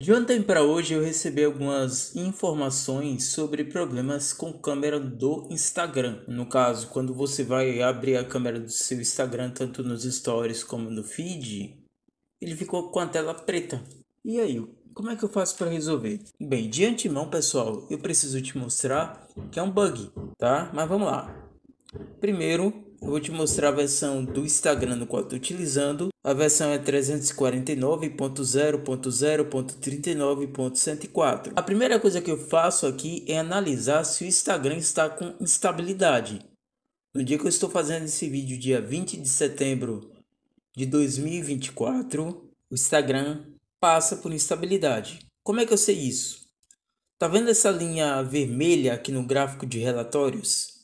De ontem para hoje eu recebi algumas informações sobre problemas com câmera do Instagram. No caso, quando você vai abrir a câmera do seu Instagram, tanto nos stories como no feed, ele ficou com a tela preta. E aí, como é que eu faço para resolver? Bem, de antemão, pessoal, eu preciso te mostrar que é um bug, tá? Mas vamos lá. Primeiro, eu vou te mostrar a versão do Instagram no qual estou utilizando. A versão é 349.0.0.39.104. A primeira coisa que eu faço aqui é analisar se o Instagram está com instabilidade. No dia que eu estou fazendo esse vídeo, dia 20 de setembro de 2024, o Instagram passa por instabilidade. Como é que eu sei isso? Tá vendo essa linha vermelha aqui no gráfico de relatórios?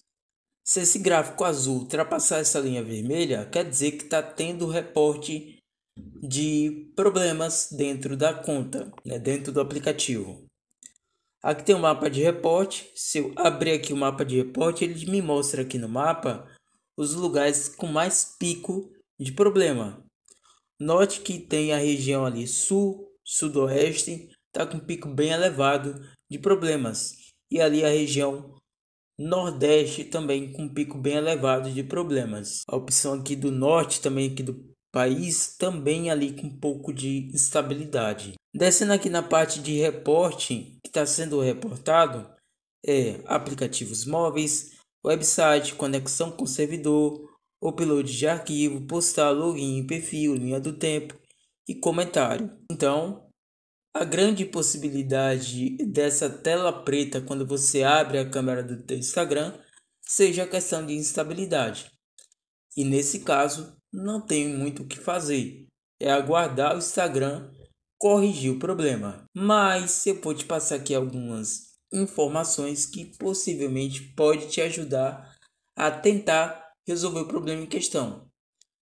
Se esse gráfico azul ultrapassar essa linha vermelha, quer dizer que está tendo reporte de problemas dentro da conta, né, dentro do aplicativo. Aqui tem o um mapa de reporte. Se eu abrir aqui o mapa de reporte, ele me mostra aqui no mapa os lugares com mais pico de problema. Note que tem a região ali sul, sudoeste, está com pico bem elevado de problemas. E ali a região Nordeste também com um pico bem elevado de problemas. A opção aqui do Norte também aqui do país também ali com um pouco de instabilidade. Descendo aqui na parte de reporte que está sendo reportado é aplicativos móveis, website, conexão com servidor, upload de arquivo, postar, login, perfil, linha do tempo e comentário. Então, a grande possibilidade dessa tela preta quando você abre a câmera do teu Instagram seja a questão de instabilidade. E nesse caso, não tem muito o que fazer. É aguardar o Instagram corrigir o problema. Mas eu vou te passar aqui algumas informações que possivelmente pode te ajudar a tentar resolver o problema em questão.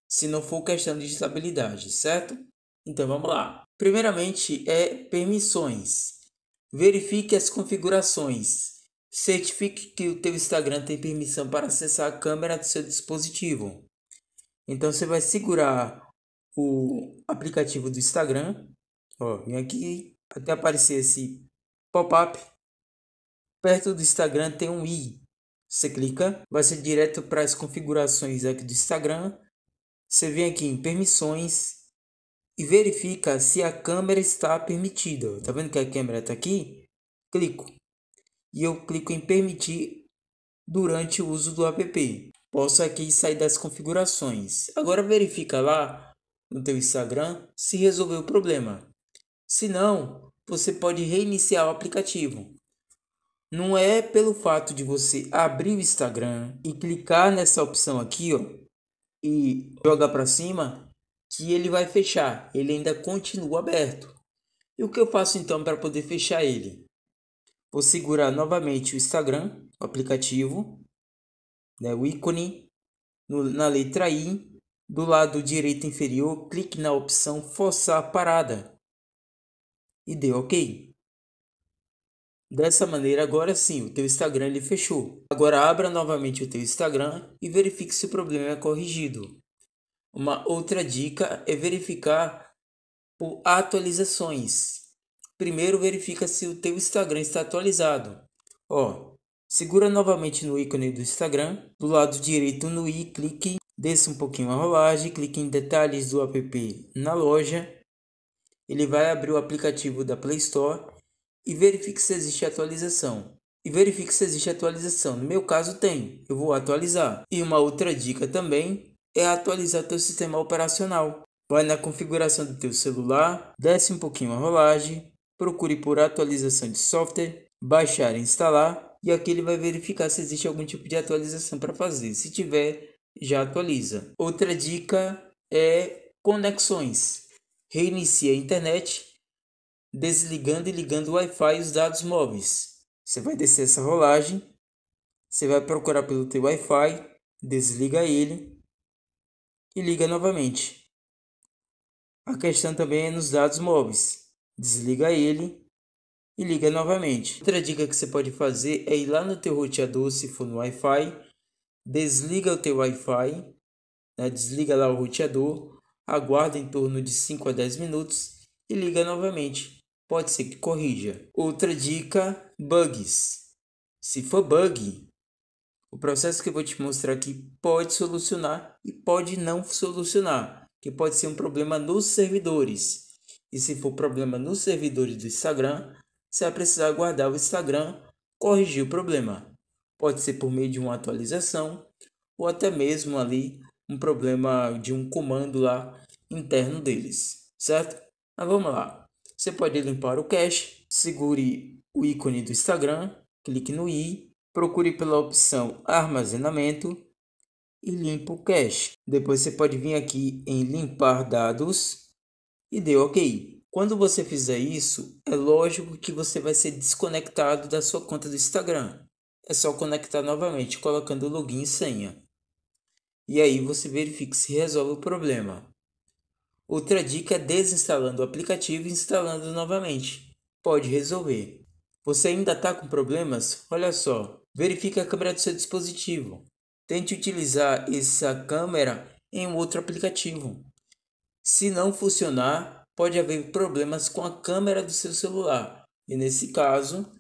Se não for questão de estabilidade, certo? Então vamos lá. Primeiramente é permissões. Verifique as configurações. Certifique que o teu Instagram tem permissão para acessar a câmera do seu dispositivo. Então você vai segurar o aplicativo do Instagram. Ó, vem aqui até aparecer esse pop-up. Perto do Instagram tem um i. Você clica, vai ser direto para as configurações aqui do Instagram. Você vem aqui em permissões, e verifica se a câmera está permitida. Tá vendo que a câmera está aqui? Clico. E eu clico em permitir durante o uso do app. Posso aqui sair das configurações. Agora verifica lá no teu Instagram se resolveu o problema. Se não, você pode reiniciar o aplicativo. Não é pelo fato de você abrir o Instagram e clicar nessa opção aqui, ó, e jogar para cima que ele vai fechar, ele ainda continua aberto. E o que eu faço então para poder fechar ele? Vou segurar novamente o Instagram, o aplicativo, né, o ícone, no, na letra I, do lado direito inferior, clique na opção forçar a parada e dê OK. Dessa maneira, agora sim, o teu Instagram ele fechou. Agora abra novamente o teu Instagram e verifique se o problema é corrigido. Uma outra dica é verificar por atualizações. Primeiro verifica se o teu Instagram está atualizado. Ó, segura novamente no ícone do Instagram, do lado direito no i, clique, desça um pouquinho a rolagem, clique em detalhes do app na loja. Ele vai abrir o aplicativo da Play Store e verifique se existe atualização. E verifique se existe atualização. No meu caso tem, eu vou atualizar. E uma outra dica também é atualizar teu sistema operacional. Vai na configuração do teu celular, desce um pouquinho a rolagem, procure por atualização de software, baixar e instalar, e aqui ele vai verificar se existe algum tipo de atualização para fazer. Se tiver, já atualiza. Outra dica é conexões. Reinicia a internet, desligando e ligando o Wi-Fi e os dados móveis. Você vai descer essa rolagem, você vai procurar pelo teu Wi-Fi, desliga ele e liga novamente. A questão também é nos dados móveis. Desliga ele e liga novamente. Outra dica que você pode fazer é ir lá no teu roteador, se for no Wi-Fi, desliga o teu Wi-Fi, né? desliga lá o roteador, aguarda em torno de 5 a 10 minutos e liga novamente pode ser que corrija. Outra dica, bugs. Se for bug, o processo que eu vou te mostrar aqui pode solucionar e pode não solucionar, que pode ser um problema nos servidores. E se for problema nos servidores do Instagram, você vai precisar aguardar o Instagram corrigir o problema. Pode ser por meio de uma atualização ou até mesmo ali um problema de um comando lá interno deles, certo? Mas vamos lá. Você pode limpar o cache, segure o ícone do Instagram, clique no i, procure pela opção armazenamento e limpa o cache. Depois você pode vir aqui em limpar dados e dê OK. Quando você fizer isso, é lógico que você vai ser desconectado da sua conta do Instagram. É só conectar novamente colocando login e senha. E aí você verifica se resolve o problema. Outra dica é desinstalando o aplicativo e instalando novamente. Pode resolver. Você ainda está com problemas? Olha só, verifique a câmera do seu dispositivo. Tente utilizar essa câmera em outro aplicativo. Se não funcionar, pode haver problemas com a câmera do seu celular. E nesse caso,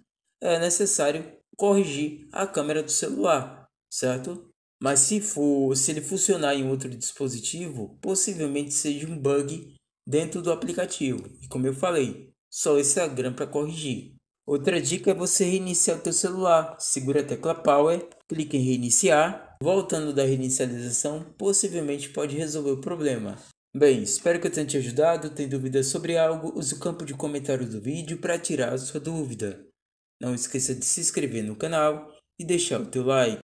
é necessário corrigir a câmera do celular, certo? Mas se for, se ele funcionar em outro dispositivo, possivelmente seja um bug dentro do aplicativo. E como eu falei, só esse Instagram para corrigir. Outra dica é você reiniciar o teu celular. Segura a tecla Power, clique em reiniciar. Voltando da reinicialização, possivelmente pode resolver o problema. Bem, espero que eu tenha te ajudado. Tem dúvidas sobre algo? Use o campo de comentários do vídeo para tirar a sua dúvida. Não esqueça de se inscrever no canal e deixar o teu like.